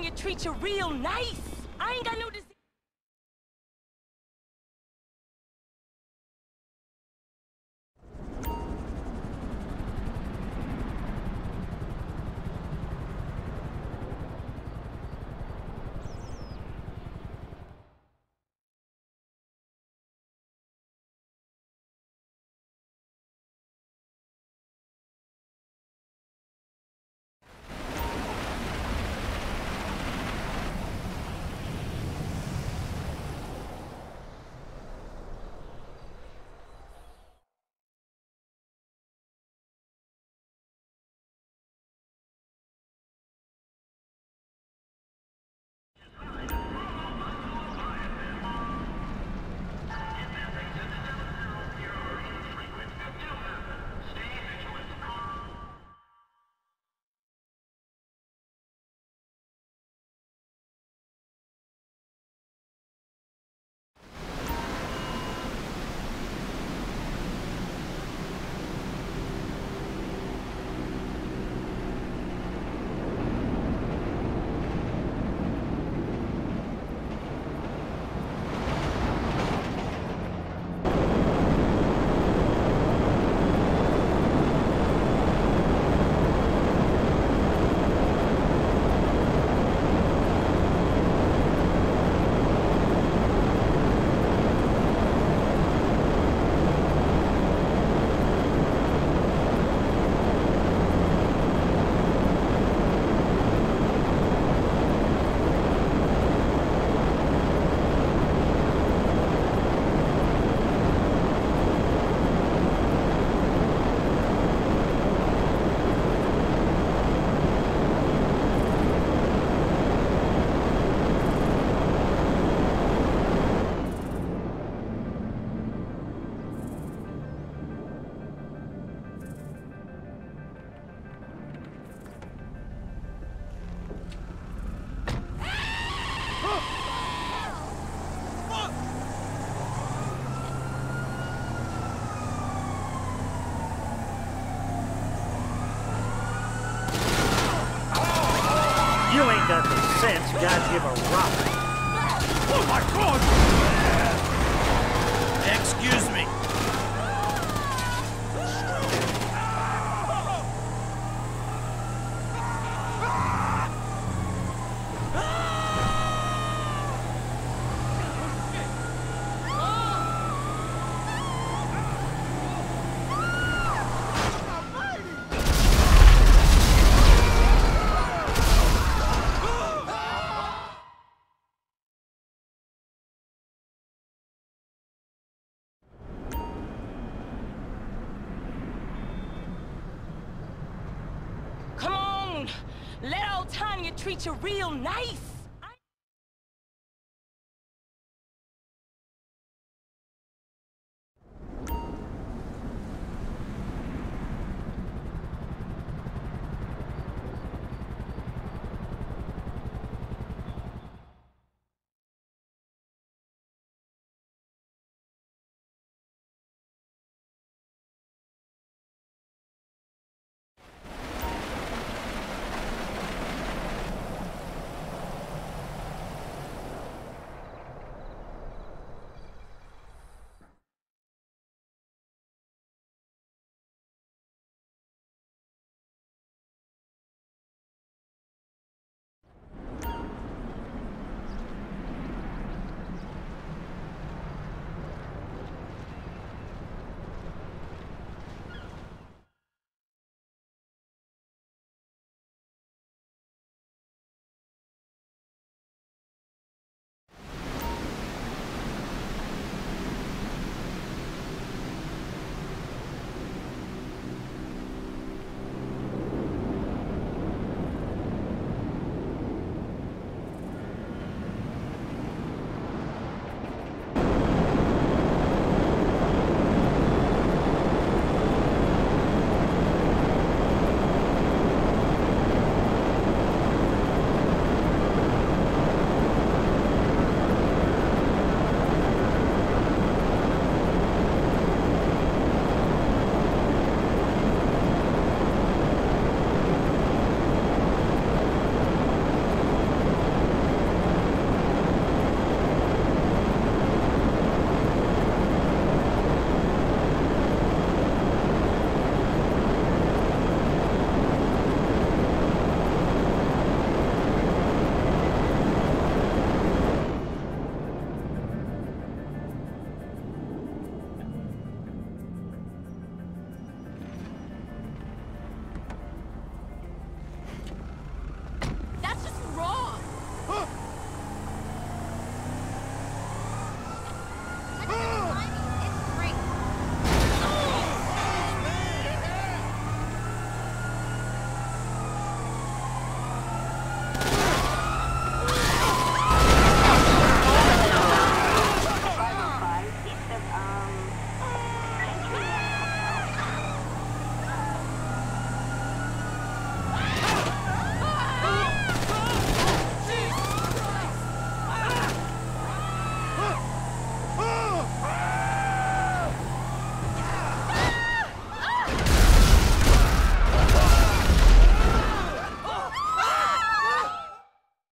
on! Let old Tanya treat you real nice. I ain't got no sense God give a rock. Oh my god! Excuse me. Old Tanya treat you real nice.